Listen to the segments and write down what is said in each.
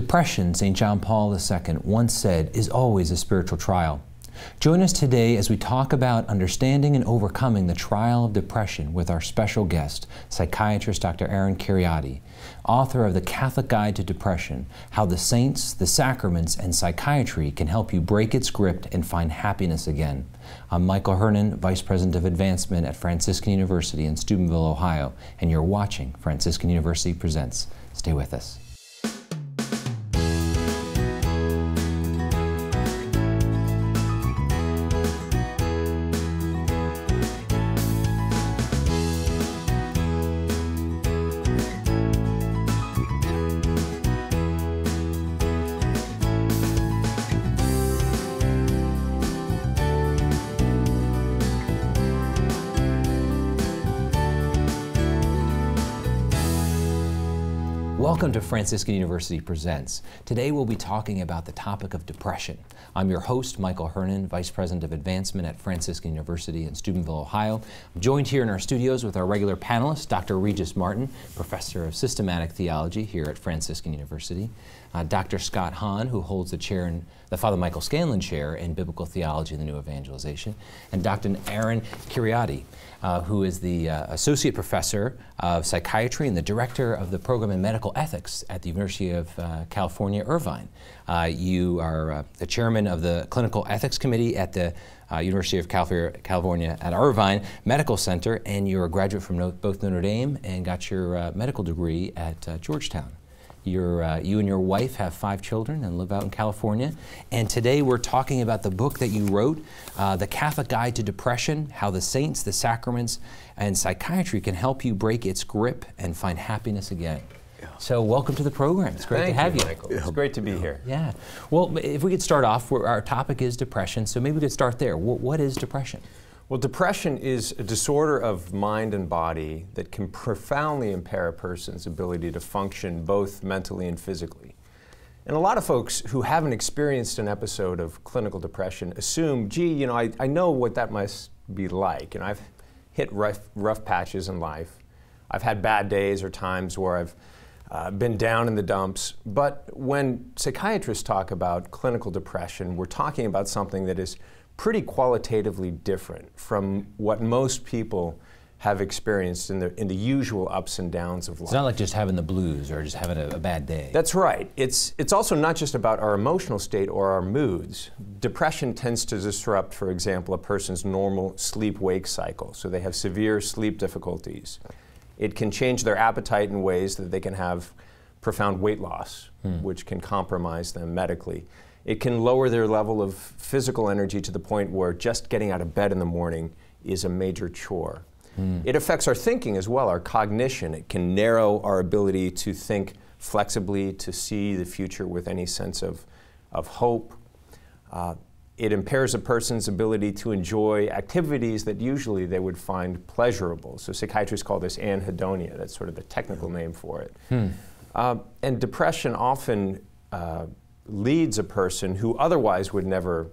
Depression, St. John Paul II once said, is always a spiritual trial. Join us today as we talk about understanding and overcoming the trial of depression with our special guest, psychiatrist Dr. Aaron Kheriaty, author of The Catholic Guide to Depression How the Saints, the Sacraments, and Psychiatry Can Help You Break Its Grip and Find Happiness Again. I'm Michael Hernon, Vice President of Advancement at Franciscan University in Steubenville, Ohio, and you're watching Franciscan University Presents. Stay with us. Franciscan University Presents. Today we'll be talking about the topic of depression. I'm your host, Michael Hernon, Vice President of Advancement at Franciscan University in Steubenville, Ohio. I'm joined here in our studios with our regular panelists, Dr. Regis Martin, Professor of Systematic Theology here at Franciscan University, uh, Dr. Scott Hahn, who holds the chair in the Father Michael Scanlon Chair in Biblical Theology and the New Evangelization, and Dr. Aaron Kheriaty, uh, who is the uh, Associate Professor of Psychiatry and the Director of the Program in Medical Ethics at the University of uh, California, Irvine. Uh, you are uh, the Chairman of the Clinical Ethics Committee at the uh, University of California at Irvine Medical Center, and you're a graduate from both Notre Dame and got your medical degree at Georgetown. Uh, you and your wife have five children and live out in California. And today we're talking about the book that you wrote, uh, The Catholic Guide to Depression How the Saints, the Sacraments, and Psychiatry Can Help You Break Its Grip and Find Happiness Again. Yeah. So, welcome to the program. It's great Thank to have you. you. Michael. It's great to be here. Yeah. Well, if we could start off, our topic is depression, so maybe we could start there. what is depression? Well, depression is a disorder of mind and body that can profoundly impair a person's ability to function both mentally and physically. And a lot of folks who haven't experienced an episode of clinical depression assume, gee, you know, I, I know what that must be like. And I've hit rough, rough patches in life. I've had bad days or times where I've uh, been down in the dumps. But when psychiatrists talk about clinical depression, we're talking about something that is pretty qualitatively different from what most people have experienced in the in the usual ups and downs of life. It's not like just having the blues or just having a, a, bad day. That's right. It's it's also not just about our emotional state or our moods. Depression tends to disrupt, for example, a person's normal sleep-wake cycle. So they have severe sleep difficulties. It can change their appetite in ways that they can have profound weight loss, hmm. which can compromise them medically. It can lower their level of physical energy to the point where just getting out of bed in the morning is a major chore. Mm. It affects our thinking as well, our cognition. It can narrow our ability to think flexibly, to see the future with any sense of, of hope. Uh, it impairs a person's ability to enjoy activities that usually they would find pleasurable. So psychiatrists call this anhedonia. That's sort of the technical name for it. Hmm. Uh, and depression often uh, leads a person who otherwise would never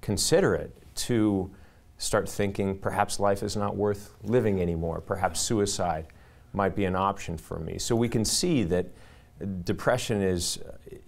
consider it to start thinking perhaps life is not worth living anymore, perhaps suicide might be an option for me. So we can see that depression is,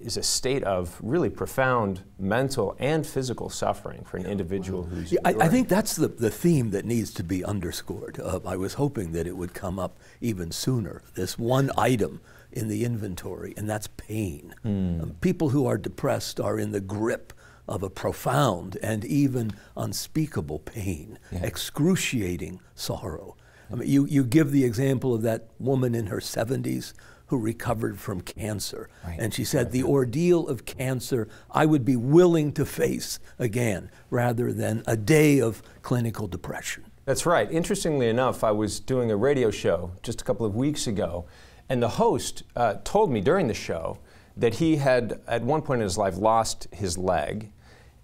is a state of really profound mental and physical suffering for an individual who's. Yeah, I, I, think that's the, the theme that needs to be underscored. Uh, I was hoping that it would come up even sooner. This one item in the inventory, and that's pain. Mm. Um, people who are depressed are in the grip of a profound and even unspeakable pain, yeah. excruciating sorrow. I mean, you, you give the example of that woman in her 70s who recovered from cancer. Right. And she said, The ordeal of cancer I would be willing to face again rather than a day of clinical depression. That's right. Interestingly enough, I was doing a radio show just a couple of weeks ago and the host uh, told me during the show that he had, at one point in his life, lost his leg,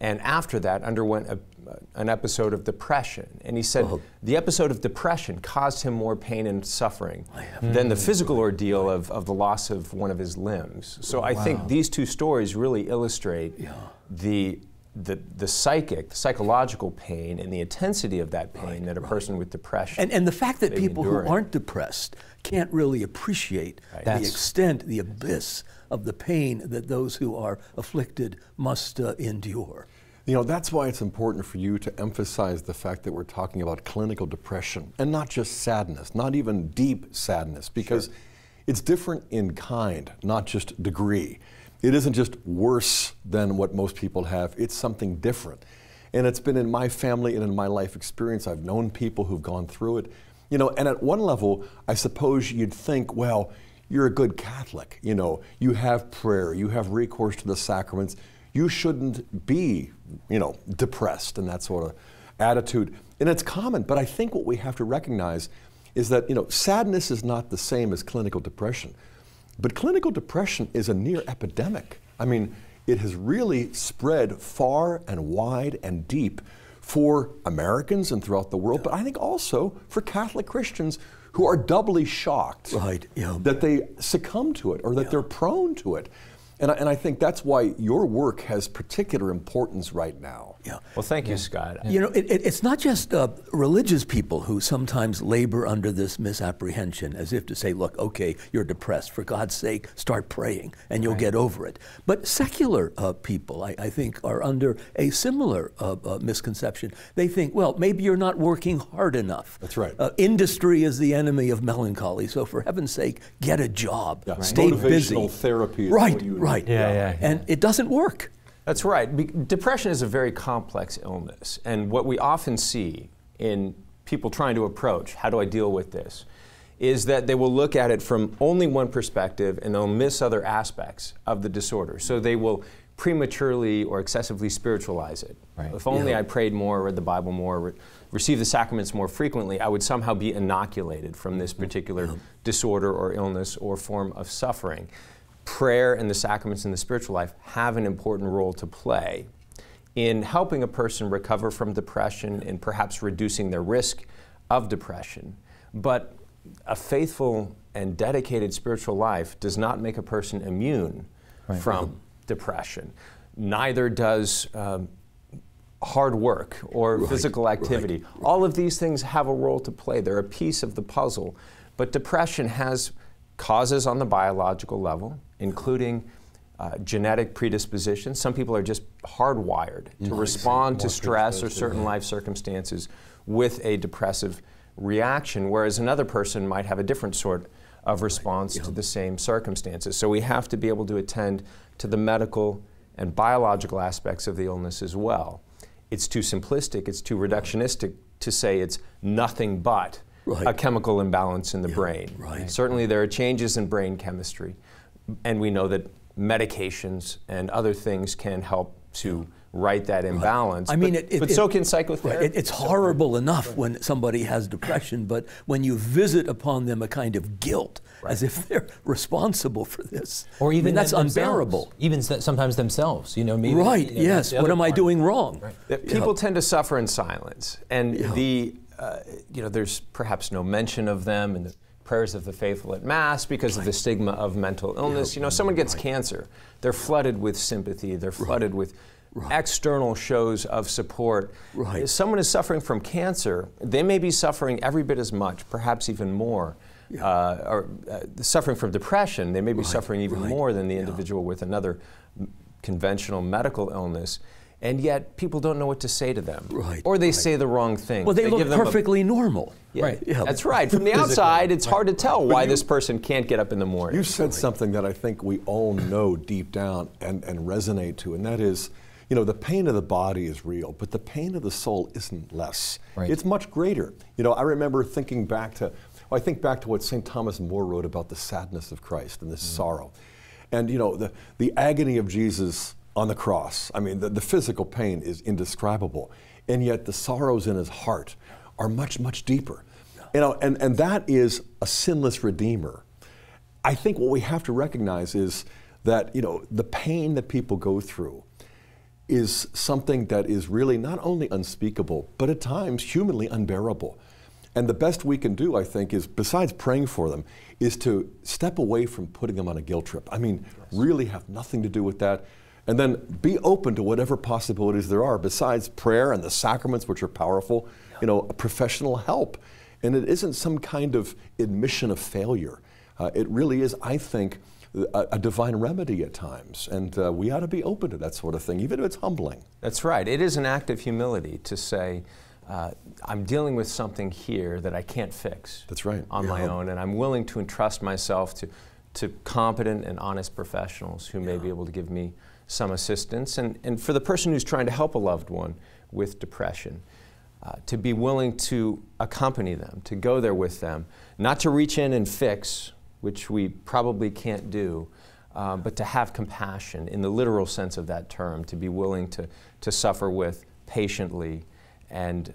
and after that underwent a, an episode of depression. And he said oh. the episode of depression caused him more pain and suffering than the physical ordeal of, of the loss of one of his limbs. So I wow. think these two stories really illustrate yeah. the the, the psychic, the psychological pain, and the intensity of that pain right, that a right. person with depression. And, and the fact that people who aren't depressed can't really appreciate right. the extent, the abyss of the pain that those who are afflicted must uh, endure. You know, that's why it's important for you to emphasize the fact that we're talking about clinical depression and not just sadness, not even deep sadness, because sure. it's different in kind, not just degree. It isn't just worse than what most people have, it's something different. And it's been in my family and in my life experience. I've known people who've gone through it. You know, and at one level, I suppose you'd think, well, you're a good Catholic. You know, you have prayer, you have recourse to the sacraments. You shouldn't be, you know, depressed and that sort of attitude. And it's common, but I think what we have to recognize is that, you know, sadness is not the same as clinical depression. But clinical depression is a near epidemic. I mean, it has really spread far and wide and deep for Americans and throughout the world, but I think also for Catholic Christians who are doubly shocked right, yeah. that they succumb to it or that yeah. they're prone to it. And I, and I think that's why your work has particular importance right now. Yeah. Well, thank yeah. you, Scott. You know, it, it, it's not just uh, religious people who sometimes labor under this misapprehension, as if to say, look, okay, you're depressed. For God's sake, start praying and you'll right. get over it. But secular uh, people, I, I, think, are under a similar uh, uh, misconception. They think, well, maybe you're not working hard enough. That's right. Uh, industry is the enemy of melancholy. So, for heaven's sake, get a job. Yeah. Stay Motivational busy. therapy. right, right. Yeah, yeah. And it doesn't work. That's right. Be- depression is a very complex illness. And what we often see in people trying to approach, how do I deal with this, is that they will look at it from only one perspective and they'll miss other aspects of the disorder. So they will prematurely or excessively spiritualize it. Right. If only yeah. I prayed more, read the Bible more, re- received the sacraments more frequently, I would somehow be inoculated from this mm-hmm. particular yeah. disorder or illness or form of suffering prayer and the sacraments in the spiritual life have an important role to play in helping a person recover from depression and perhaps reducing their risk of depression. But a faithful and dedicated spiritual life does not make a person immune right. from depression. Neither does um, hard work or right. physical activity. Right. All of these things have a role to play. They're a piece of the puzzle. But depression has causes on the biological level, including uh, genetic predisposition. Some people are just hardwired to respond to stress or certain life circumstances with a depressive reaction, whereas another person might have a different sort of response right. yeah. to the same circumstances. So we have to be able to attend to the medical and biological aspects of the illness as well. It's too simplistic, it's too reductionistic to say it's nothing but right. a chemical imbalance in the yeah, brain. Right. Certainly, there are changes in brain chemistry, and we know that medications and other things can help to right that imbalance. Right. I mean, but, it, it, but it, so can psychotherapy. It, it's horrible enough when somebody has depression, but when you visit upon them a kind of guilt, right. as if they're responsible for this, or even I mean, that's unbearable. Even sometimes themselves, you know, maybe. Right. You know, yes. What am part. I doing wrong? Right. People yeah. tend to suffer in silence, and yeah. the uh, you know, there's perhaps no mention of them in the prayers of the faithful at Mass because right. of the stigma of mental illness. Yeah, you know, someone gets right. cancer, they're flooded with sympathy, they're flooded right. with external shows of support. Right. If someone is suffering from cancer, they may be suffering every bit as much, perhaps even more. Yeah. Uh, or uh, suffering from depression, they may be suffering even more than the individual with another conventional medical illness and yet people don't know what to say to them. Right. Or they right. say the wrong thing. Well, they, they look perfectly a, normal. Yeah, right. Yeah. That's right. From the outside, it's hard to tell why you, this person can't get up in the morning. You said something that I think we all know deep down and, and resonate to, and that is, you know, the pain of the body is real, but the pain of the soul isn't less. Right. It's much greater. You know, I remember thinking back to, well, I think back to what St. Thomas More wrote about the sadness of Christ and this mm. sorrow. And, you know, the, the agony of Jesus on the cross. I mean, the, the physical pain is indescribable, and yet the sorrows in his heart are much, much deeper. You know, and, and that is a sinless redeemer. I think what we have to recognize is that, you know, the pain that people go through is something that is really not only unspeakable, but at times humanly unbearable. And the best we can do, I think, is besides praying for them, is to step away from putting them on a guilt trip. I mean, yes. really have nothing to do with that And then be open to whatever possibilities there are besides prayer and the sacraments, which are powerful, you know, professional help. And it isn't some kind of admission of failure. Uh, it really is, I think, a, a, divine remedy at times. And uh, we ought to be open to that sort of thing, even if it's humbling. That's right. It is an act of humility to say, uh, I'm dealing with something here that I can't fix. That's right. On yeah. my own, and I'm willing to entrust myself to, to competent and honest professionals who yeah. may be able to give me some assistance. And, and for the person who's trying to help a loved one with depression, uh, to be willing to accompany them, to go there with them, not to reach in and fix, which we probably can't do, uh, but to have compassion in the literal sense of that term, to be willing to, to suffer with patiently and,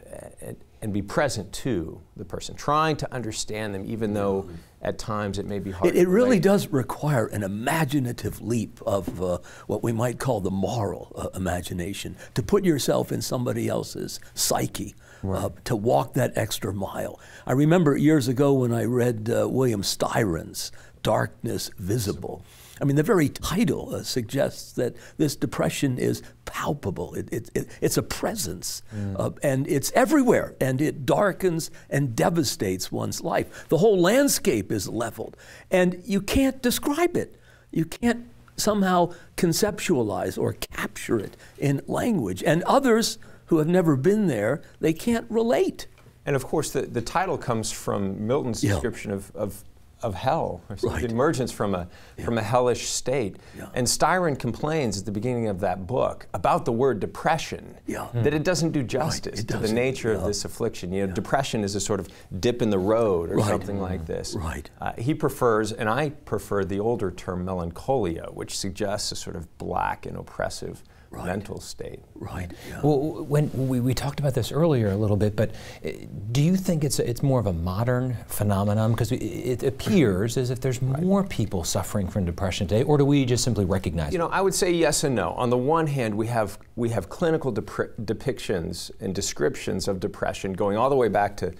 and be present to the person, trying to understand them, even though at times it may be hard. It, it really does require an imaginative leap of uh, what we might call the moral uh, imagination, to put yourself in somebody else's psyche. Uh, right. Uh, to walk that extra mile. I remember years ago when I read uh, William Styron's Darkness Visible. I mean, the very title uh, suggests that this depression is palpable. It, it, it, it's a presence, mm. uh, and it's everywhere, and it darkens and devastates one's life. The whole landscape is leveled, and you can't describe it. You can't somehow conceptualize or capture it in language. And others who have never been there, they can't relate. And of course, the, the title comes from Milton's description yeah. of, of of hell, right. the emergence from a yeah. from a hellish state. Yeah. And Styron complains at the beginning of that book about the word depression, yeah. that it doesn't do justice right. to the nature of this affliction. You know, depression is a sort of dip in the road or right. something like this. Right. Uh, he prefers, and I prefer the older term melancholia, which suggests a sort of black and oppressive right. mental state. Right. Yeah. Well, when we, we talked about this earlier a little bit, but uh, do you think it's it's more of a modern phenomenon because it appears as if there's right. more people suffering from depression today, or do we just simply recognize? You know, I would say yes and no. On the one hand, we have we have clinical depictions and descriptions of depression going all the way back to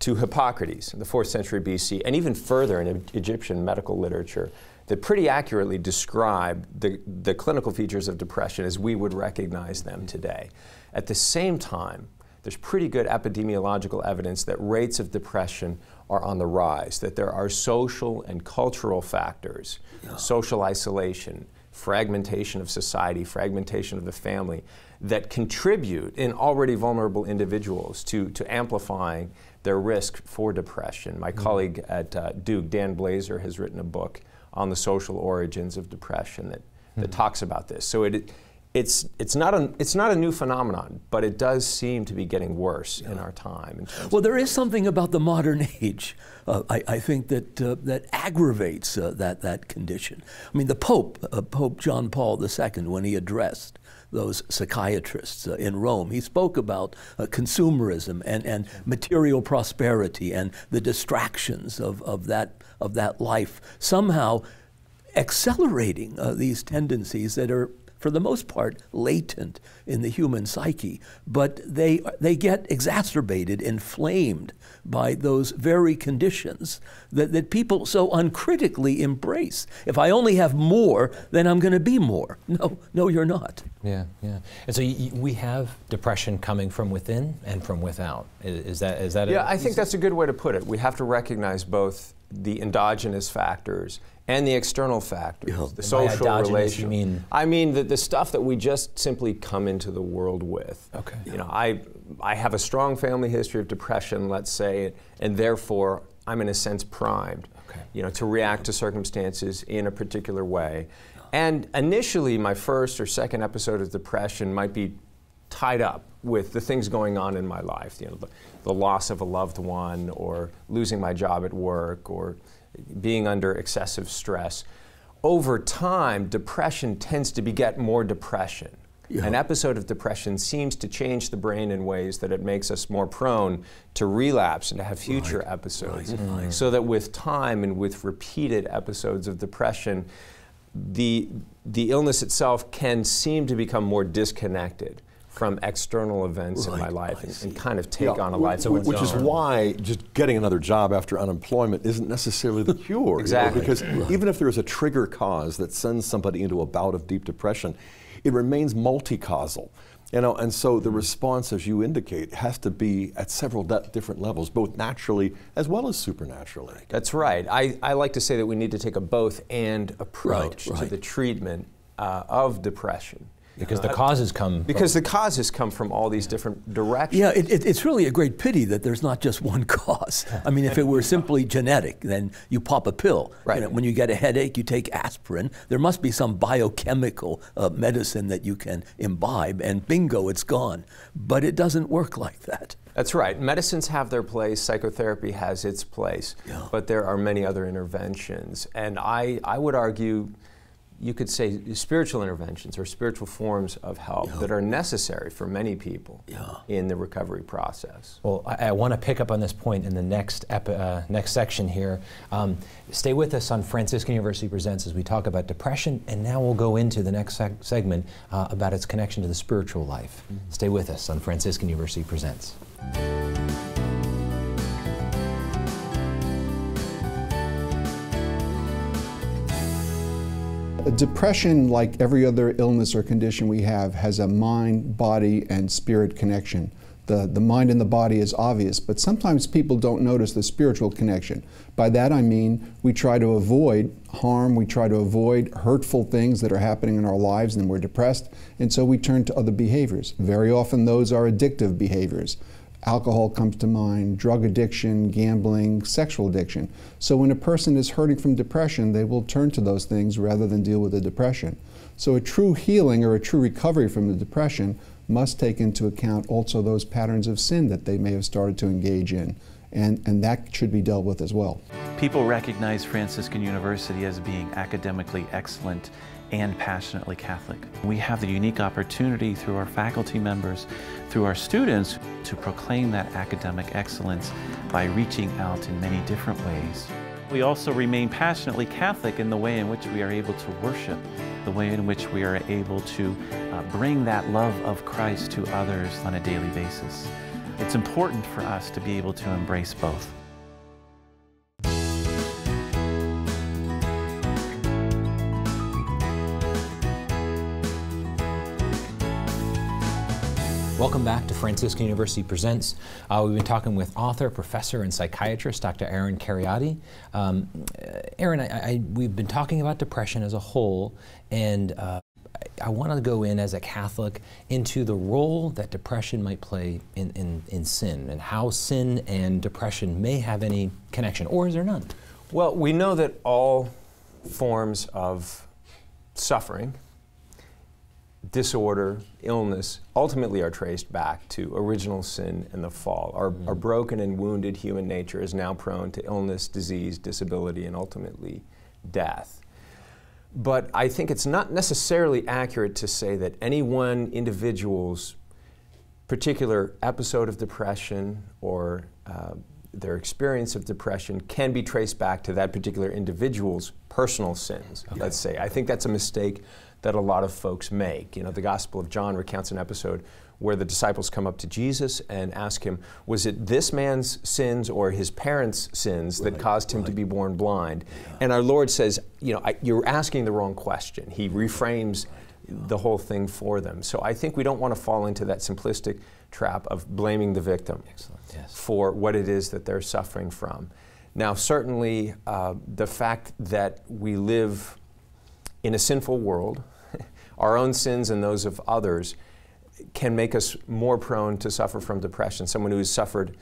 to Hippocrates in the fourth century BC, and even further in Egyptian medical literature that pretty accurately describe the, the clinical features of depression as we would recognize them today. At the same time, there's pretty good epidemiological evidence that rates of depression are on the rise, that there are social and cultural factors, yeah. social isolation, fragmentation of society, fragmentation of the family, that contribute in already vulnerable individuals to, to amplifying their risk for depression. My mm-hmm. colleague at uh, Duke, Dan Blazer, has written a book on the social origins of depression that, that mm-hmm. talks about this. So it, it's, it's, not a, it's not a new phenomenon, but it does seem to be getting worse yeah. in our time. In well, there is something about the modern age, uh, I, I, think, that, uh, that aggravates uh, that, that condition. I mean, the Pope, uh, Pope John Paul II, when he addressed those psychiatrists uh, in Rome. He spoke about uh, consumerism and, and material prosperity and the distractions of, of that of that life, somehow accelerating uh, these tendencies that are for the most part, latent in the human psyche, but they, they get exacerbated, inflamed by those very conditions that, that people so uncritically embrace. If I only have more, then I'm going to be more. No, no, you're not. Yeah, yeah. And so we have depression coming from within and from without. Is, is that, is that Yeah, a, I think that's a good way to put it. We have to recognize both the endogenous factors and the external factors, yeah. the social relation. Mean? I mean the, the stuff that we just simply come into the world with. Okay. You know, I I have a strong family history of depression, let's say, and therefore I'm in a sense primed. Okay. You know, to react to circumstances in a particular way. And initially, my first or second episode of depression might be tied up with the things going on in my life. You know, the, the loss of a loved one, or losing my job at work, or being under excessive stress, over time, depression tends to beget more depression. Yeah. An episode of depression seems to change the brain in ways that it makes us more prone to relapse and to have future right. episodes. Right. Mm-hmm. So that with time and with repeated episodes of depression, the, the illness itself can seem to become more disconnected from external events right. in my life and, and, kind of take yeah. on a life of its Which is why just getting another job after unemployment isn't necessarily the cure. exactly. You know, because right. even if there is a trigger cause that sends somebody into a bout of deep depression, it remains multi-causal. You know, and so the response, as you indicate, has to be at several different levels, both naturally as well as supernaturally. That's right. I, I like to say that we need to take a both and approach right. to the treatment uh, of depression. Because the causes come. Because the causes come from all these different directions. Yeah, it, it, it's really a great pity that there's not just one cause. I mean, if it were simply genetic, then you pop a pill. Right. You know, when you get a headache, you take aspirin. There must be some biochemical uh, medicine that you can imbibe, and bingo, it's gone. But it doesn't work like that. That's right. Medicines have their place, psychotherapy has its place, Yeah. but there are many other interventions. And I, I would argue you could say spiritual interventions or spiritual forms of help that are necessary for many people Yeah. in the recovery process. Well, I, I want to pick up on this point in the next epi- uh, next section here. Um, stay with us on Franciscan University Presents as we talk about depression, and now we'll go into the next seg- segment uh, about its connection to the spiritual life. Stay with us on Franciscan University Presents. Depression, like every other illness or condition we have, has a mind, body, and spirit connection. The, the mind and the body is obvious, but sometimes people don't notice the spiritual connection. By that I mean we try to avoid harm, we try to avoid hurtful things that are happening in our lives, and we're depressed, and so we turn to other behaviors. Very often, those are addictive behaviors. Alcohol comes to mind, drug addiction, gambling, sexual addiction. So when a person is hurting from depression, they will turn to those things rather than deal with the depression. So a true healing or a true recovery from the depression must take into account also those patterns of sin that they may have started to engage in. And, and that should be dealt with as well. People recognize Franciscan University as being academically excellent and passionately Catholic. We have the unique opportunity through our faculty members, through our students, to proclaim that academic excellence by reaching out in many different ways. We also remain passionately Catholic in the way in which we are able to worship, the way in which we are able to uh, bring that love of Christ to others on a daily basis. It's important for us to be able to embrace both. Welcome back to Franciscan University Presents. Uh, we've been talking with author, professor, and psychiatrist Dr. Aaron Kheriaty. Um, uh, Aaron, I, I, we've been talking about depression as a whole, and uh, I, I want to go in as a Catholic into the role that depression might play in, in, in sin and how sin and depression may have any connection, or is there none? Well, we know that all forms of suffering, disorder, illness, ultimately are traced back to original sin and the fall. Our, our broken and wounded human nature is now prone to illness, disease, disability, and ultimately death. But I think it's not necessarily accurate to say that any one individual's particular episode of depression or uh, their experience of depression can be traced back to that particular individual's personal sins, let's say. I think that's a mistake that a lot of folks make. You know, the Gospel of John recounts an episode where the disciples come up to Jesus and ask him, was it this man's sins or his parents' sins that caused him to be born blind? And our Lord says, you know, I, you're asking the wrong question. He reframes the whole thing for them. So I think we don't want to fall into that simplistic trap of blaming the victim Yes. for what it is that they're suffering from. Now, certainly, uh, the fact that we live in a sinful world, our own sins and those of others, can make us more prone to suffer from depression. Someone who has suffered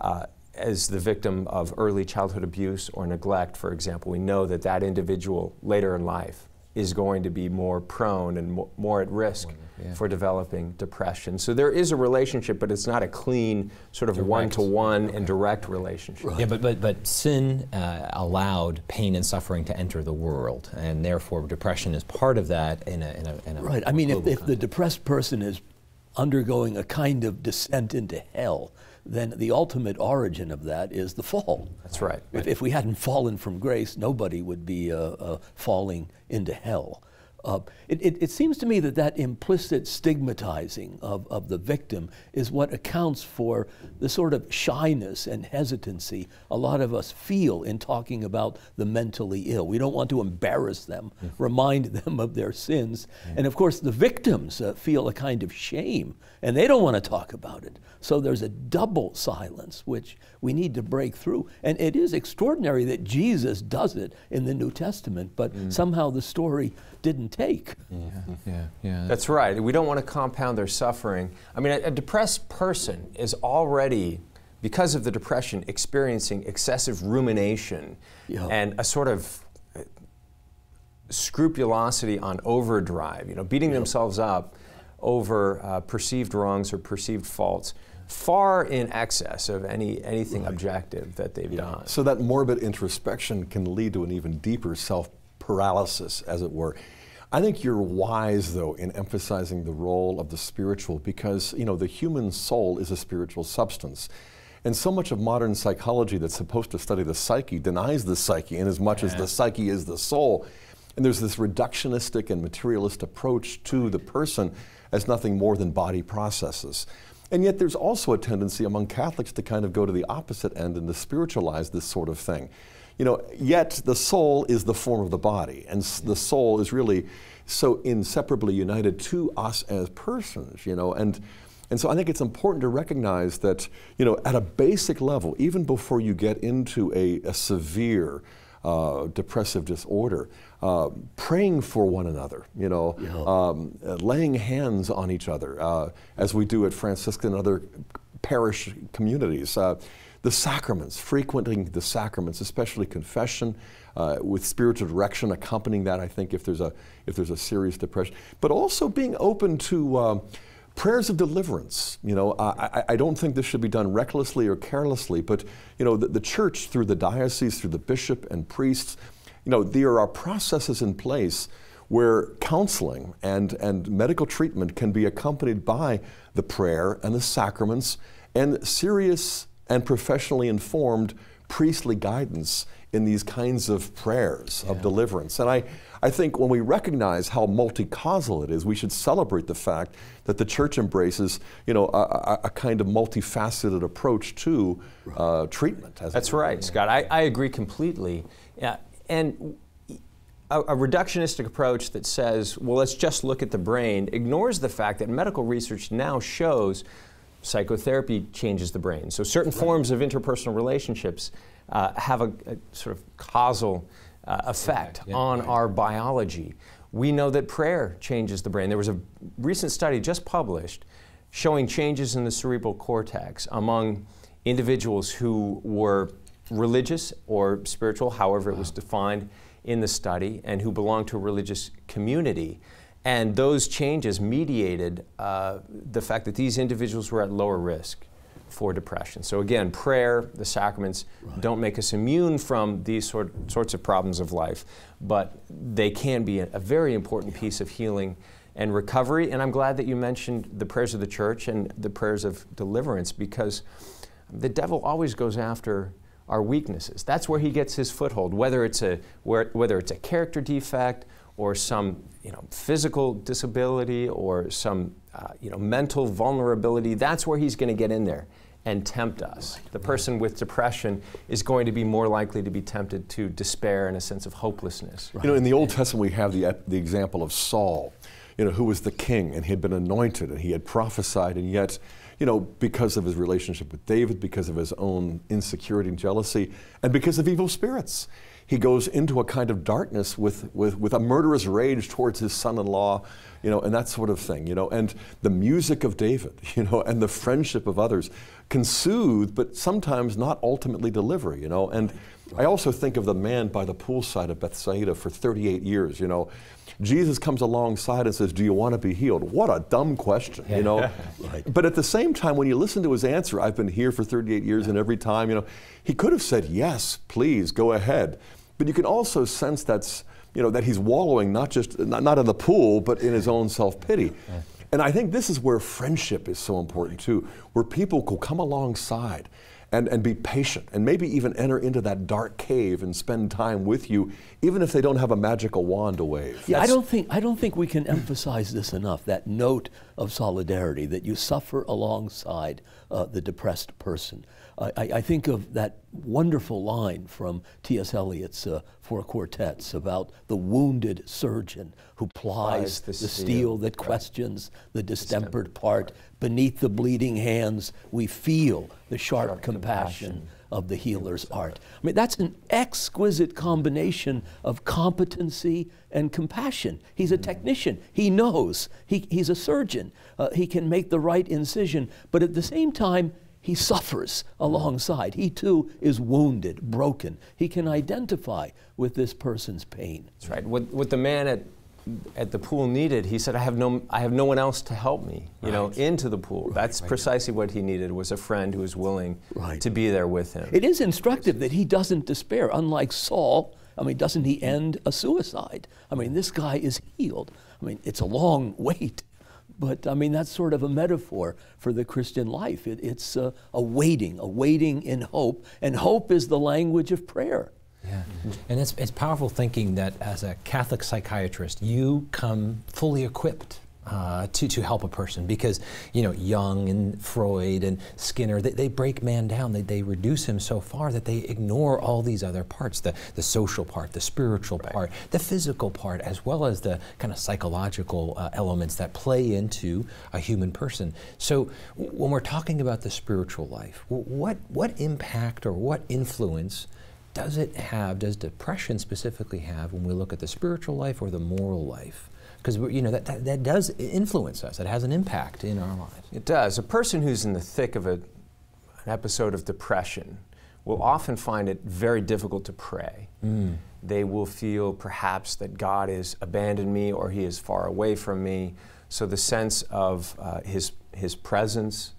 uh, as the victim of early childhood abuse or neglect, for example, we know that that individual later in life is going to be more prone and mo- more at risk yeah. for developing depression. So there is a relationship, but it's not a clean, sort of Direct. one to one and direct relationship. Yeah, but, but, but sin uh, allowed pain and suffering to enter the world, and therefore depression is part of that in a, in a, in a Right. I mean, if, if the depressed person is undergoing a kind of descent into hell, then the ultimate origin of that is the fall. That's right. If, if we hadn't fallen from grace, nobody would be uh, uh, falling into hell. Uh, it, it, it, seems to me that that implicit stigmatizing of, of the victim is what accounts for the sort of shyness and hesitancy a lot of us feel in talking about the mentally ill. We don't want to embarrass them, mm. remind them of their sins. Mm. And of course, the victims uh, feel a kind of shame and they don't want to talk about it. So there's a double silence, which we need to break through. And it is extraordinary that Jesus does it in the New Testament, but mm. somehow the story didn't take. Yeah, yeah, yeah. That's right. We don't want to compound their suffering. I mean, a, a depressed person is already because of the depression, experiencing excessive rumination yeah. and a sort of uh, scrupulosity on overdrive, you know, beating yeah. themselves up over uh, perceived wrongs or perceived faults far in excess of any anything right. objective that they've yeah. done. So that morbid introspection can lead to an even deeper self paralysis, as it were. I think you're wise, though, in emphasizing the role of the spiritual because, you know, the human soul is a spiritual substance. And so much of modern psychology that's supposed to study the psyche denies the psyche in as much yeah. as the psyche is the soul. And there's this reductionistic and materialist approach to the person as nothing more than body processes. And yet there's also a tendency among Catholics to kind of go to the opposite end and to spiritualize this sort of thing. You know, yet the soul is the form of the body, and the soul is really so inseparably united to us as persons, you know, and and so I think it's important to recognize that, you know, at a basic level, even before you get into a, a severe uh, depressive disorder, uh, praying for one another, you know, yeah. um, laying hands on each other, uh, as we do at Franciscan and other parish communities. Uh, the sacraments, frequenting the sacraments, especially confession, uh, with spiritual direction accompanying that. I think if there's a if there's a serious depression, but also being open to prayers of deliverance. You know, I, I, don't think this should be done recklessly or carelessly, but you know, the, the, church through the diocese, through the bishop and priests, you know, there are processes in place where counseling and, and medical treatment can be accompanied by the prayer and the sacraments and serious and professionally informed priestly guidance in these kinds of prayers yeah. of deliverance. And I, I think when we recognize how multi-causal it is, we should celebrate the fact that the church embraces, you know, a, a kind of multifaceted approach to uh, treatment. That's right, Scott. I, I agree completely. Yeah, and a, a, reductionistic approach that says, well, let's just look at the brain, ignores the fact that medical research now shows psychotherapy changes the brain. So certain right. forms of interpersonal relationships uh, have a, a, sort of causal uh, effect yeah, on right. our biology. We know that prayer changes the brain. There was a recent study just published showing changes in the cerebral cortex among individuals who were religious or spiritual, however wow. it was defined in the study, and who belonged to a religious community. And those changes mediated uh, the fact that these individuals were at lower risk for depression. So again, prayer, the sacraments right. don't make us immune from these sort, sorts of problems of life, but they can be a, a very important yeah. piece of healing and recovery. And I'm glad that you mentioned the prayers of the church and the prayers of deliverance because the devil always goes after our weaknesses. That's where he gets his foothold, whether it's a, whether it's a character defect or some you know, physical disability or some uh, you know, mental vulnerability, that's where he's going to get in there and tempt us. The person with depression is going to be more likely to be tempted to despair and a sense of hopelessness. You know, in the Old Testament, we have the, the example of Saul, you know, who was the king and he had been anointed and he had prophesied, and yet, you know, because of his relationship with David, because of his own insecurity and jealousy, and because of evil spirits, he goes into a kind of darkness with, with, with a murderous rage towards his son-in-law, you know, and that sort of thing, you know, and the music of David, you know, and the friendship of others can soothe, but sometimes not ultimately deliver, you know, and I also think of the man by the poolside of Bethsaida for 38 years, you know, Jesus comes alongside and says, Do you want to be healed? What a dumb question, you know? right. But at the same time, when you listen to his answer, I've been here for 38 years, yeah. and every time, you know, he could have said, Yes, please, go ahead. But you can also sense that's, you know, that he's wallowing not just not, not in the pool, but in his own self-pity. And I think this is where friendship is so important too, where people will come alongside and, and be patient and maybe even enter into that dark cave and spend time with you, even if they don't have a magical wand to wave. Yeah, I don't think I don't think we can emphasize this enough. That note of solidarity that you suffer alongside uh, the depressed person. I, I, think of that wonderful line from T.S. Eliot's uh, Four Quartets about the wounded surgeon who plies the, the, steel, steel that right. questions the distempered part. Beneath the bleeding hands, we feel the sharp, sharp compassion. compassion of the healer's art. I mean, that's an exquisite combination of competency and compassion. He's a technician. He knows. He, he's a surgeon. Uh, he can make the right incision. But at the same time, he suffers alongside. He too is wounded, broken. He can identify with this person's pain. That's right. What, what the man at at the pool needed, he said, "I have no, I have no one else to help me, you right. know, into the pool." Right, That's right. precisely what he needed was a friend who was willing to be there with him. It is instructive that he doesn't despair, unlike Saul. I mean, doesn't he end a suicide? I mean, this guy is healed. I mean, it's a long wait but I mean, that's sort of a metaphor for the Christian life. It, it's a, a waiting, a waiting in hope. And hope is the language of prayer. Yeah. And it's, it's powerful thinking that as a Catholic psychiatrist, you come fully equipped uh, to, to help a person because, you know, Jung and Freud and Skinner, they, they break man down. They, they reduce him so far that they ignore all these other parts, the, the social part, the spiritual right. part, the physical part, as well as the kind of psychological uh, elements that play into a human person. So when we're talking about the spiritual life, what, what impact or what influence does it have, does depression specifically have when we look at the spiritual life or the moral life? Because you know that, that, that does influence us. It has an impact in our lives. It does. A person who's in the thick of a, an episode of depression will often find it very difficult to pray. Mm. They will feel perhaps that God has abandoned me or He is far away from me. So the sense of uh, His His presence,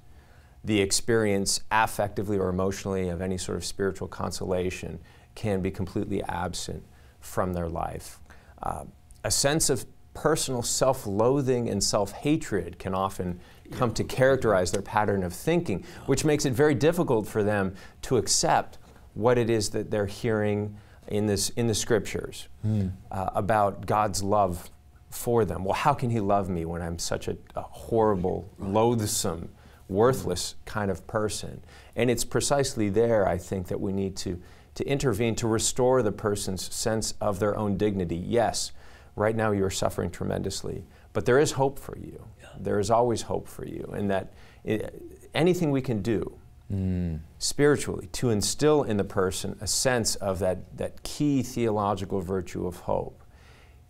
the experience affectively or emotionally of any sort of spiritual consolation can be completely absent from their life. Uh, a sense of personal self loathing and self hatred can often come to characterize their pattern of thinking, which makes it very difficult for them to accept what it is that they're hearing in, this, in the scriptures mm. uh, about God's love for them. Well, how can He love me when I'm such a, a horrible, loathsome, worthless kind of person? And it's precisely there, I think, that we need to, to intervene to restore the person's sense of their own dignity. Yes, right now you are suffering tremendously, but there is hope for you. Yeah. There is always hope for you, and that it, anything we can do mm. spiritually to instill in the person a sense of that, that key theological virtue of hope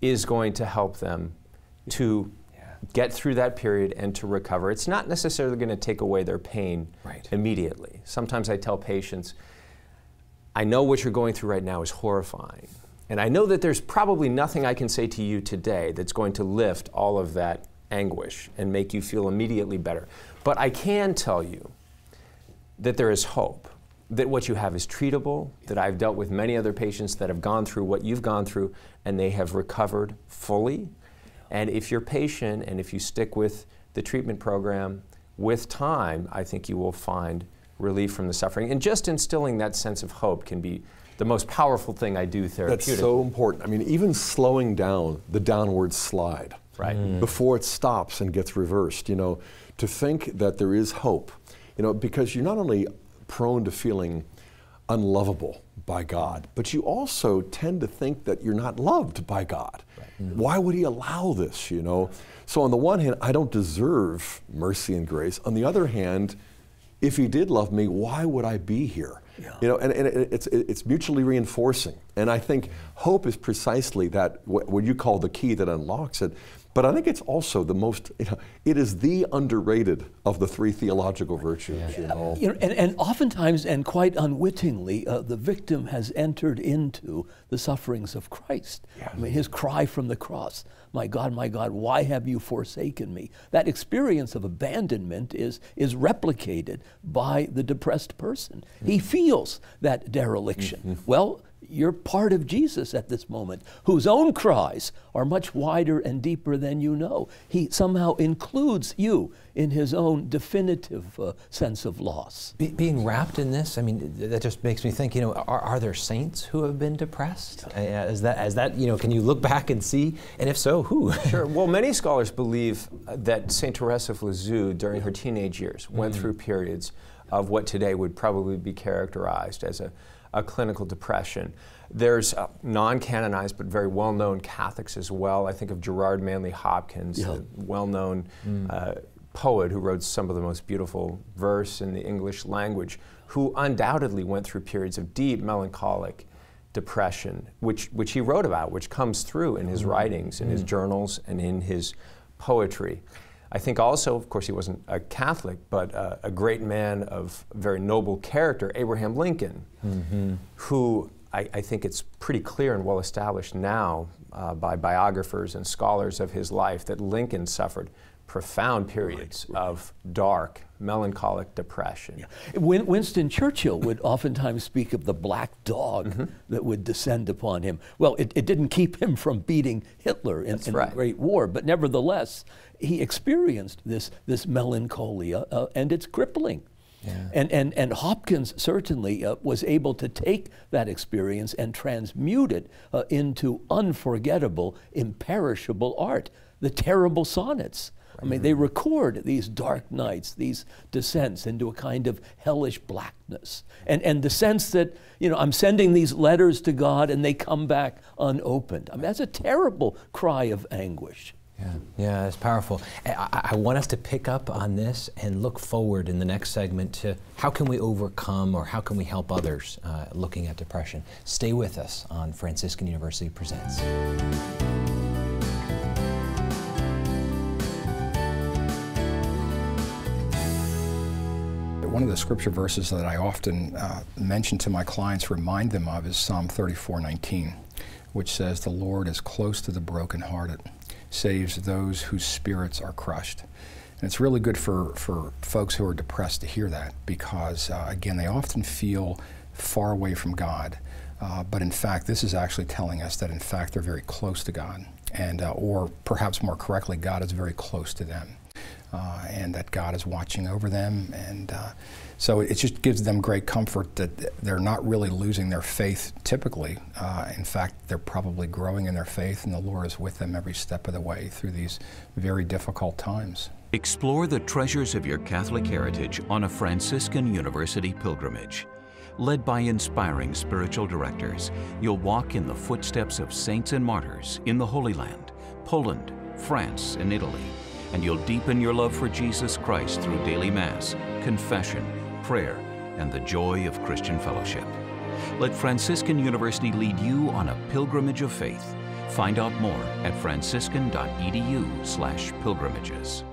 is going to help them to yeah. get through that period and to recover. It's not necessarily going to take away their pain right. immediately. Sometimes I tell patients, I know what you're going through right now is horrifying. And I know that there's probably nothing I can say to you today that's going to lift all of that anguish and make you feel immediately better. But I can tell you that there is hope, that what you have is treatable, that I've dealt with many other patients that have gone through what you've gone through and they have recovered fully. And if you're patient and if you stick with the treatment program, with time, I think you will find relief from the suffering. And just instilling that sense of hope can be the most powerful thing I do therapeutic. That's so important. I mean, even slowing down the downward slide right. Mm. before it stops and gets reversed, you know, to think that there is hope, you know, because you're not only prone to feeling unlovable by God, but you also tend to think that you're not loved by God. Right. Mm. Why would He allow this, you know? So, on the one hand, I don't deserve mercy and grace. On the other hand, if He did love me, why would I be here? Yeah. You know, and, and it's, it's mutually reinforcing. And I think hope is precisely that, what you call the key that unlocks it. But I think it's also the most, you know, it is the underrated of the three theological virtues. Yeah. You know? You know and, and oftentimes, and quite unwittingly, uh, the victim has entered into the sufferings of Christ. Yeah. I mean, his cry from the cross, my God, my God, why have you forsaken me? That experience of abandonment is, is replicated by the depressed person. Mm-hmm. He feels that dereliction. Mm-hmm. Well, you're part of Jesus at this moment, whose own cries are much wider and deeper than you know. He somehow includes you in his own definitive uh, sense of loss. Be, being wrapped in this, I mean, that just makes me think. You know, are, are there saints who have been depressed? Uh, is that as that you know? Can you look back and see? And if so, who? sure. Well, many scholars believe that Saint Teresa of Lisieux, during her teenage years, went mm. through periods of what today would probably be characterized as a a clinical depression. There's uh, non canonized but very well known Catholics as well. I think of Gerard Manley Hopkins, yeah. a well known mm. uh, poet who wrote some of the most beautiful verse in the English language, who undoubtedly went through periods of deep melancholic depression, which, which he wrote about, which comes through in his mm. writings, in mm. his journals, and in his poetry. I think also, of course, he wasn't a Catholic, but uh, a great man of very noble character, Abraham Lincoln, mm-hmm. who I, I, think it's pretty clear and well established now uh, by biographers and scholars of his life that Lincoln suffered profound periods right, right. of dark, melancholic depression. Yeah. Win- Winston Churchill would oftentimes speak of the black dog mm-hmm. that would descend upon him. Well, it, it, didn't keep him from beating Hitler in, in right. the Great War, but nevertheless, he experienced this, this melancholia, uh, and it's crippling. Yeah. And, and, and Hopkins certainly uh, was able to take that experience and transmute it uh, into unforgettable, imperishable art. The terrible sonnets I mean, they record these dark nights, these descents into a kind of hellish blackness. And, and the sense that, you know, I'm sending these letters to God and they come back unopened. I mean, that's a terrible cry of anguish. Yeah, yeah, it's powerful. I, I, want us to pick up on this and look forward in the next segment to how can we overcome or how can we help others uh, looking at depression. Stay with us on Franciscan University Presents. one of the scripture verses that I often uh, mention to my clients, remind them of, is Psalm 34:19, which says, "The Lord is close to the brokenhearted, saves those whose spirits are crushed." And it's really good for, for folks who are depressed to hear that because, uh, again, they often feel far away from God. Uh, but in fact, this is actually telling us that, in fact, they're very close to God. And, uh, or perhaps more correctly, God is very close to them uh, and that God is watching over them. And uh, so it just gives them great comfort that they're not really losing their faith typically. Uh, in fact, they're probably growing in their faith, and the Lord is with them every step of the way through these very difficult times. Explore the treasures of your Catholic heritage on a Franciscan University pilgrimage. Led by inspiring spiritual directors, you'll walk in the footsteps of saints and martyrs in the Holy Land, Poland, France, and Italy and you'll deepen your love for Jesus Christ through daily Mass, confession, prayer, and the joy of Christian fellowship. Let Franciscan University lead you on a pilgrimage of faith. Find out more at franciscan.edu/pilgrimages.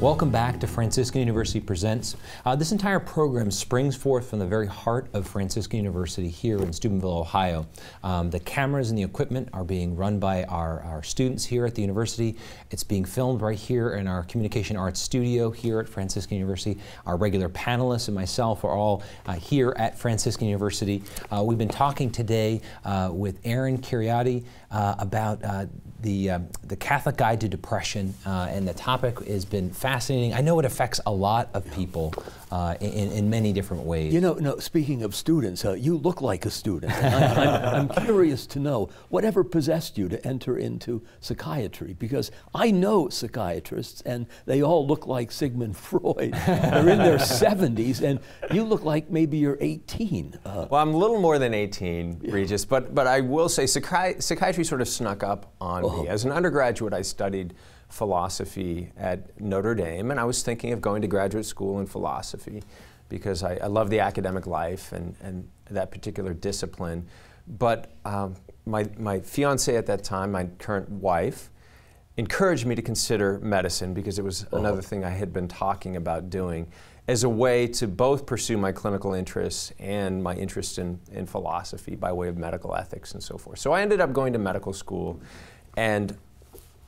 Welcome back to Franciscan University Presents. Uh, this entire program springs forth from the very heart of Franciscan University here in Steubenville, Ohio. Um, the cameras and the equipment are being run by our, our students here at the university. It's being filmed right here in our Communication Arts studio here at Franciscan University. Our regular panelists and myself are all uh, here at Franciscan University. Uh, we've been talking today uh, with Aaron Kheriaty uh, about uh, the, um, the Catholic Guide to Depression, and the topic has been fascinating. I know it affects a lot of people uh, in, in, many different ways. You know, no, speaking of students, uh, you look like a student. I'm, I'm, curious to know whatever possessed you to enter into psychiatry, because I know psychiatrists, and they all look like Sigmund Freud. They're in their 70s, and you look like maybe you're 18. Uh, well, I'm a little more than 18, yeah. Regis, but, but I will say psychi- psychiatry sort of snuck up on uh-huh. me. As an undergraduate, I studied philosophy at Notre Dame, and I was thinking of going to graduate school in philosophy because I, I love the academic life and, and that particular discipline. But um, my, my fiance at that time, my current wife, encouraged me to consider medicine because it was oh. another thing I had been talking about doing as a way to both pursue my clinical interests and my interest in, in philosophy by way of medical ethics and so forth. So I ended up going to medical school and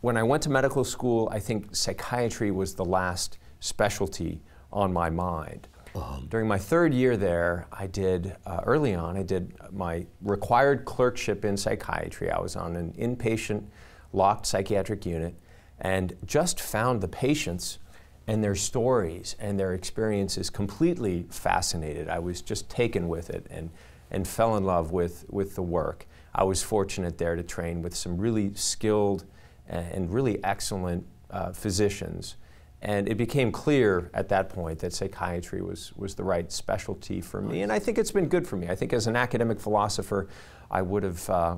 when I went to medical school, I think psychiatry was the last specialty on my mind. Um, During my third year there, I did, uh, early on, I did my required clerkship in psychiatry. I was on an inpatient locked psychiatric unit and just found the patients and their stories and their experiences completely fascinated. I was just taken with it and, and fell in love with, with the work. I was fortunate there to train with some really skilled and really excellent uh, physicians. And it became clear at that point that psychiatry was, was the right specialty for me. And I think it's been good for me. I think as an academic philosopher, I would have uh,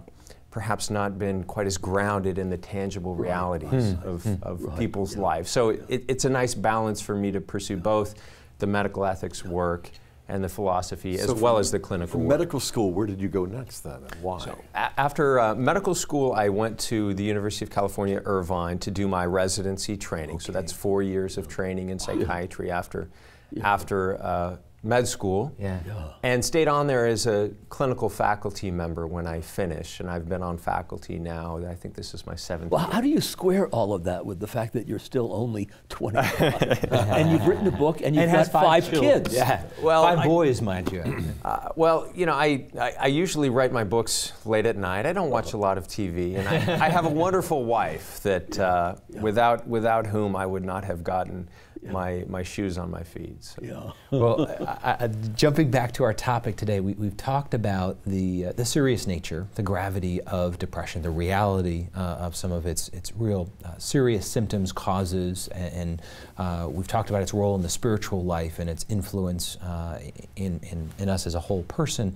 perhaps not been quite as grounded in the tangible realities right. of, of right. people's yeah. lives. So it, it's a nice balance for me to pursue both the medical ethics work and the philosophy so as well as the clinical from medical school where did you go next then and why? So after uh, medical school i went to the university of california irvine to do my residency training. Okay. so that's four years of training in psychiatry after yeah. after uh, med school yeah. yeah. and stayed on there as a clinical faculty member when I finished. And I've been on faculty now. I think this is my seventh. Well, year. how do you square all of that with the fact that you're still only 25 and you've written a book and you've and got five, five kids? Yeah, well, five I, boys, mind you. Uh, well, you know, I, I, I, usually write my books late at night. I don't watch a lot of TV, and I, I have a wonderful wife that uh, yeah. without without whom I would not have gotten yeah. my, my shoes on my feet. So. Yeah. well, I, I, jumping back to our topic today, we, have talked about the, uh, the serious nature, the gravity of depression, the reality uh, of some of its, its real uh, serious symptoms, causes, and, and uh, we've talked about its role in the spiritual life and its influence uh, in, in, in us as a whole person.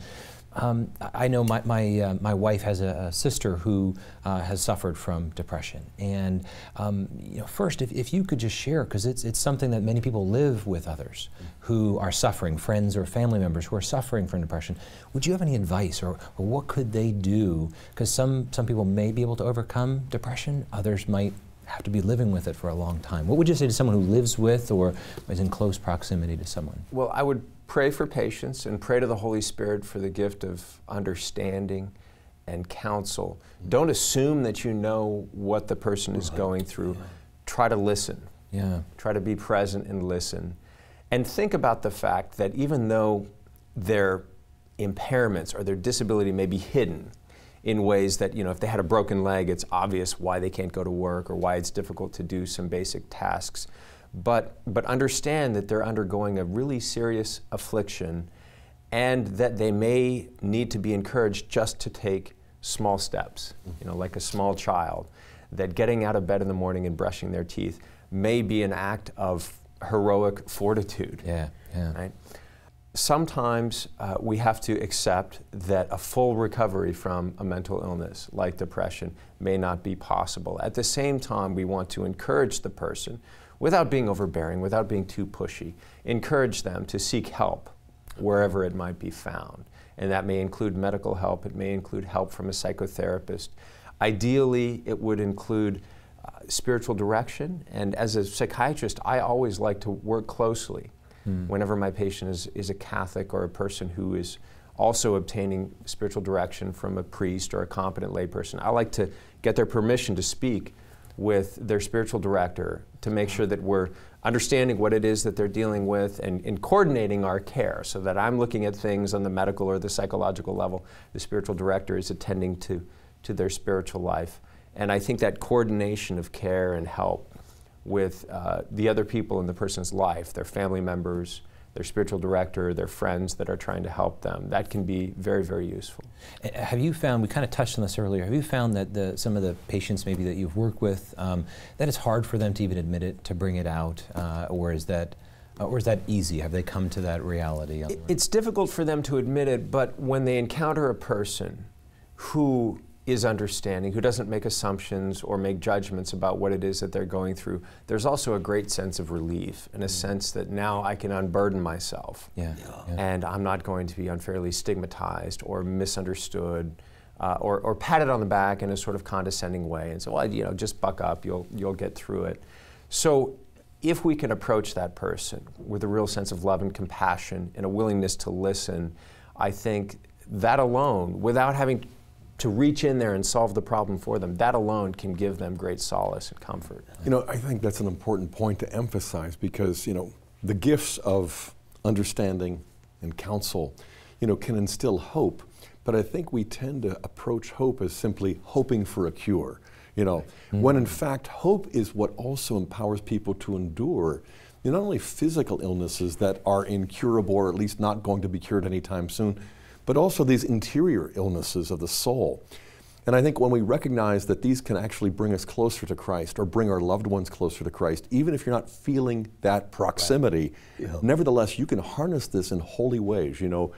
Um, I know my, my, uh, my wife has a, a sister who uh, has suffered from depression. And um, you know, first, if, if you could just share, because it's, it's something that many people live with others who are suffering, friends or family members who are suffering from depression, would you have any advice or, or what could they do? Because some, some people may be able to overcome depression, others might have to be living with it for a long time. What would you say to someone who lives with or is in close proximity to someone? Well, I would pray for patience and pray to the Holy Spirit for the gift of understanding and counsel. Mm. Don't assume that you know what the person is going through. Yeah. Try to listen. Yeah. Try to be present and listen. And think about the fact that even though their impairments or their disability may be hidden in ways that, you know, if they had a broken leg, it's obvious why they can't go to work or why it's difficult to do some basic tasks but, but understand that they're undergoing a really serious affliction and that they may need to be encouraged just to take small steps, you know, like a small child, that getting out of bed in the morning and brushing their teeth may be an act of heroic fortitude. Yeah, yeah. Right? Sometimes uh, we have to accept that a full recovery from a mental illness like depression may not be possible. At the same time, we want to encourage the person without being overbearing, without being too pushy, encourage them to seek help wherever it might be found. And that may include medical help, it may include help from a psychotherapist. Ideally, it would include uh, spiritual direction. And as a psychiatrist, I always like to work closely mm. whenever my patient is, is a Catholic or a person who is also obtaining spiritual direction from a priest or a competent layperson. I like to get their permission to speak with their spiritual director to make sure that we're understanding what it is that they're dealing with and, and, coordinating our care so that I'm looking at things on the medical or the psychological level. The spiritual director is attending to, to their spiritual life. And I think that coordination of care and help with uh, the other people in the person's life, their family members, their spiritual director, their friends that are trying to help them. That can be very, very useful. Have you found, we kind of touched on this earlier, have you found that the, some of the patients maybe that you've worked with, um, that it's hard for them to even admit it, to bring it out, uh, or is that uh, or is that easy? Have they come to that reality? It's difficult for them to admit it, but when they encounter a person who is understanding, who doesn't make assumptions or make judgments about what it is that they're going through, there's also a great sense of relief and a mm. sense that now I can unburden myself. Yeah. yeah. And I'm not going to be unfairly stigmatized or misunderstood. Uh, or, or patted on the back in a sort of condescending way and say, well, you know, just buck up, you'll, you'll get through it. So if we can approach that person with a real sense of love and compassion and a willingness to listen, I think that alone, without having to reach in there and solve the problem for them, that alone can give them great solace and comfort. You know, I think that's an important point to emphasize because, you know, the gifts of understanding and counsel, you know, can instill hope. But I think we tend to approach hope as simply hoping for a cure, you know, mm-hmm. when in fact hope is what also empowers people to endure you know, not only physical illnesses that are incurable or at least not going to be cured anytime soon, but also these interior illnesses of the soul. And I think when we recognize that these can actually bring us closer to Christ or bring our loved ones closer to Christ, even if you're not feeling that proximity, right. yeah. nevertheless, you can harness this in holy ways. You know,